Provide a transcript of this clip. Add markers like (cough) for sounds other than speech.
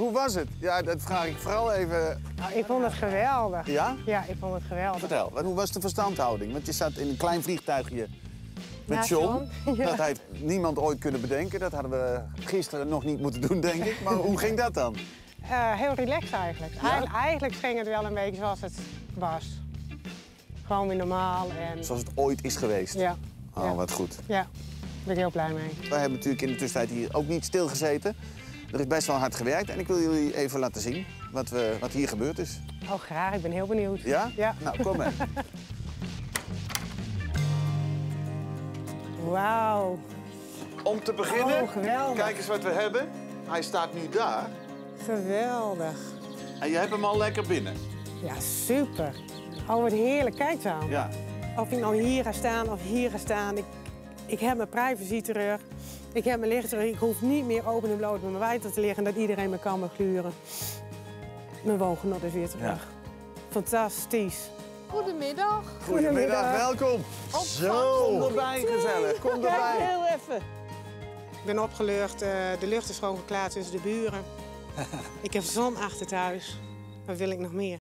Hoe was het? Ja, dat vraag ik vooral even. Nou, ik vond het geweldig. Ja? Ja, ik vond het geweldig. Vertel, hoe was de verstandhouding? Want je zat in een klein vliegtuigje met John. (laughs) Ja. Dat heeft niemand ooit kunnen bedenken. Dat hadden we gisteren nog niet moeten doen, denk ik. Maar hoe ging dat dan? Eh, heel relaxed eigenlijk. Eigen- Eigenlijk ging het wel een beetje zoals het was. Gewoon weer normaal en... Zoals het ooit is geweest. Ja. Oh, ja. wat goed. Ja, daar ben ik heel blij mee. Wij hebben natuurlijk in de tussentijd hier ook niet stilgezeten. Er is best wel hard gewerkt en ik wil jullie even laten zien wat, we, wat hier gebeurd is. Oh, graag. Ik ben heel benieuwd. Ja? Ja. Nou, kom maar. (laughs) Wauw. Om te beginnen, Oh, geweldig. kijk eens wat we hebben. Hij staat nu daar Geweldig. en je hebt hem al lekker binnen. Ja, super. Oh, wat heerlijk. Kijk dan. Ja. Of ik nou hier ga staan of hier ga staan. Ik, ik heb mijn privacy terug. Ik heb mijn licht terug. Ik hoef niet meer open en bloot met mijn wijter te liggen... dat iedereen me kan begluren. Mijn woongenot is weer terug. Ja. Fantastisch. Goedemiddag. Goedemiddag, welkom. Zo. Kom erbij, gezellig. Kom erbij. heel even. Ik ben opgelucht. eh, de lucht is schoongeklaard tussen de buren. (laughs) ik heb zon achter thuis. Wat wil ik nog meer?